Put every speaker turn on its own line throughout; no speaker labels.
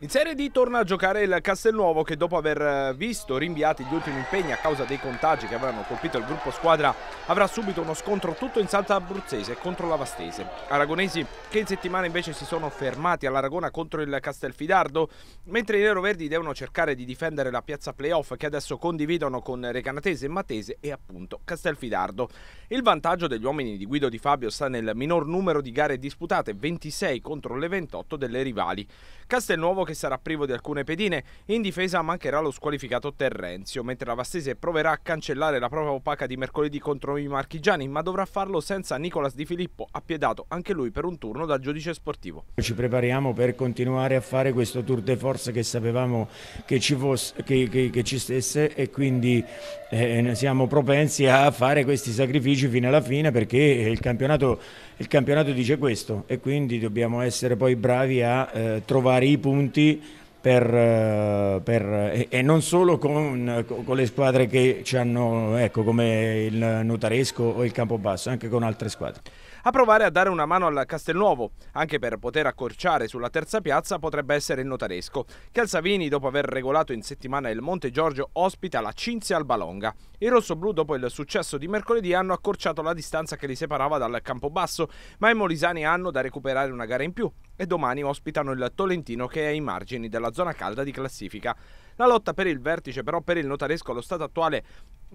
In Serie D torna a giocare il Castelnuovo che dopo aver eh, visto rinviati gli ultimi impegni a causa dei contagi che avranno colpito il gruppo squadra avrà subito uno scontro tutto in salta abruzzese contro la Vastese. Aragonesi che in settimana invece si sono fermati all'Aragona contro il Castelfidardo mentre i neroverdi devono cercare di difendere la piazza playoff che adesso condividono con Recanatese Matese e appunto Castelfidardo. Il vantaggio degli uomini di Guido Di Fabio sta nel minor numero di gare disputate, 26 contro le 28 delle rivali. Castelnuovo che sarà privo di alcune pedine. In difesa mancherà lo squalificato Terrenzio, mentre la Vastese proverà a cancellare la prova opaca di mercoledì contro i marchigiani, ma dovrà farlo senza Nicolas Di Filippo, appiedato anche lui per un turno dal giudice sportivo.
Ci prepariamo per continuare a fare questo tour de force che sapevamo che ci, fosse, che, che, che ci stesse e quindi eh, siamo propensi a fare questi sacrifici fino alla fine perché il campionato, il campionato dice questo e quindi dobbiamo essere poi bravi a eh, trovare i punti per, eh, per, e, e, non solo con, con, le squadre che ci hanno, ecco, come il Nutaresco o il Campobasso, anche con altre squadre
a provare a dare una mano al Castelnuovo, anche per poter accorciare sulla terza piazza potrebbe essere il Notaresco, che al Savini, dopo aver regolato in settimana il Monte Giorgio, ospita la Cinzia al Balonga. I rossoblù, dopo il successo di mercoledì, hanno accorciato la distanza che li separava dal Campobasso, ma i molisani hanno da recuperare una gara in più e domani ospitano il Tolentino che è ai margini della zona calda di classifica. La lotta per il vertice però per il notaresco allo stato attuale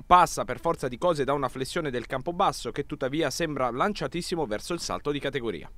passa per forza di cose da una flessione del Campobasso che tuttavia sembra lanciatissimo verso il salto di categoria.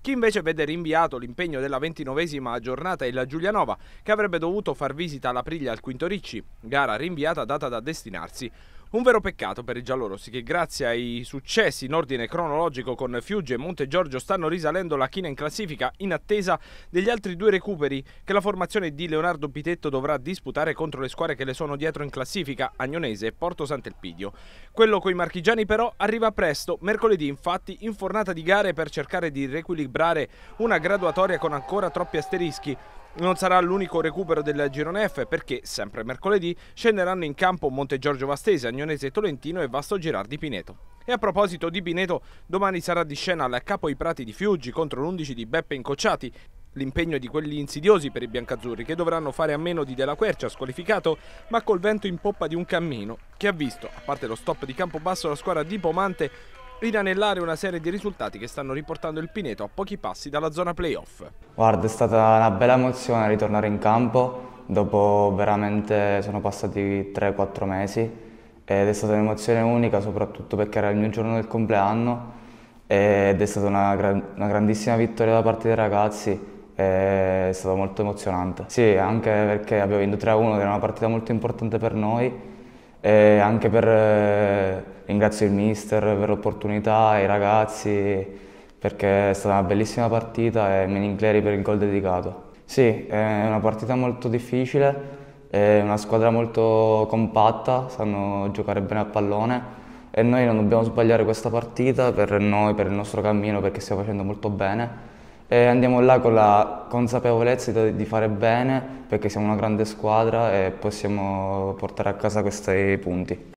Chi invece vede rinviato l'impegno della ventinovesima giornata è la Giulianova, che avrebbe dovuto far visita alla Priglia al Quinto Ricci, gara rinviata data da destinarsi. Un vero peccato per i giallorossi che grazie ai successi in ordine cronologico con Fiugge e Monte Giorgio stanno risalendo la china in classifica in attesa degli altri due recuperi che la formazione di Leonardo Pitetto dovrà disputare contro le squadre che le sono dietro in classifica, Agnonese e Porto Sant'Elpidio. Quello coi marchigiani però arriva presto, mercoledì infatti in fornata di gare per cercare di riequilibrare una graduatoria con ancora troppi asterischi non sarà l'unico recupero del girone F perché, sempre mercoledì, scenderanno in campo Monte Giorgio Vastese, Agnonese Tolentino e Vasto Girardi Pineto. E a proposito di Pineto, domani sarà di scena al capo i Prati di Fiuggi contro l'11 di Beppe Incocciati, l'impegno di quelli insidiosi per i biancazzurri che dovranno fare a meno di Della Quercia squalificato ma col vento in poppa di un cammino che ha visto, a parte lo stop di Campobasso, la squadra di Pomante inanellare una serie di risultati che stanno riportando il Pineto a pochi passi dalla zona playoff.
Guarda, è stata una bella emozione ritornare in campo, dopo veramente sono passati 3-4 mesi ed è stata un'emozione unica soprattutto perché era il mio giorno del compleanno ed è stata una, una grandissima vittoria da parte dei ragazzi è stato molto emozionante. Sì, anche perché abbiamo vinto 3-1 ed era una partita molto importante per noi e anche per eh, ringrazio il mister per l'opportunità, i ragazzi perché è stata una bellissima partita e Meningleri per il gol dedicato. Sì, è una partita molto difficile, è una squadra molto compatta, sanno giocare bene a pallone e noi non dobbiamo sbagliare questa partita per noi, per il nostro cammino, perché stiamo facendo molto bene e andiamo là con la consapevolezza di fare bene perché siamo una grande squadra e possiamo portare a casa questi punti.